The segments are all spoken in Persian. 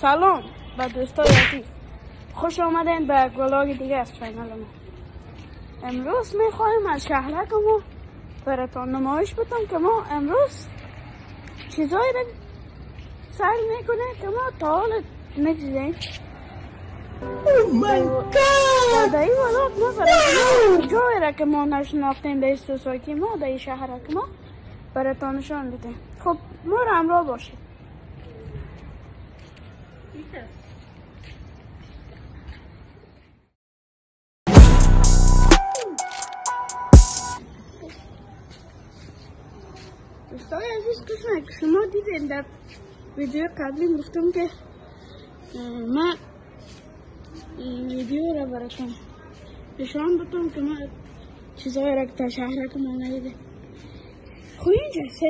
سلام. به دوستای عزیز. خوش آمدین به گلاگ دیگه از چینل ما. امروز می‌خوایم از شهرک ما براتان نمایش بدم که ما امروز چیزایی را سر می‌کنه که ما تا حال ندیدیم در این ولاد ما براتان جایی را که ما نشناختیم در سوسایتی ما در شهرک ما براتان نشان بدیم. خب ما را همراه باشید. دوستای عزیز کسان شما دیدین در ویدیو قبلی گفتم که من ویدیو را براتون نشان بدم که ما چیزایی را که تا شهرک ما ندیده خب اینجا سه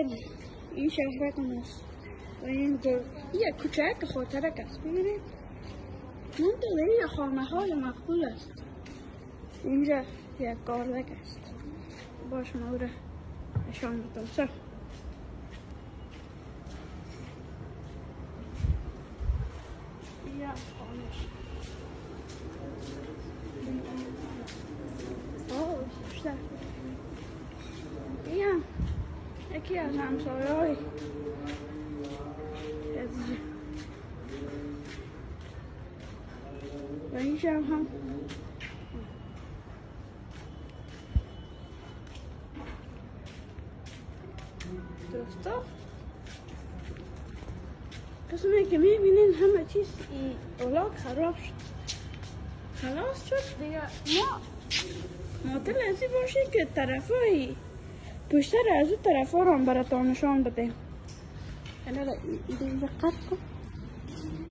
این شهرک ماست و این گل یه کوچک خاطرک است. ببینید. من داره یه خانه های مقبول است. اینجا یک گارلک است. باش ما او را نشان. Ja, یکی از همسایه های و این دوستا قسمه که می‌بینین همه چیز این اولاق خراب شد خلاص شد دیگه ما معطل ازی باشه که طرف های پشتر از اون طرف ها رو هم براتان نشان بده قد کن